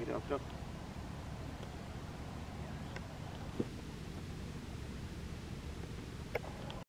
Take it off,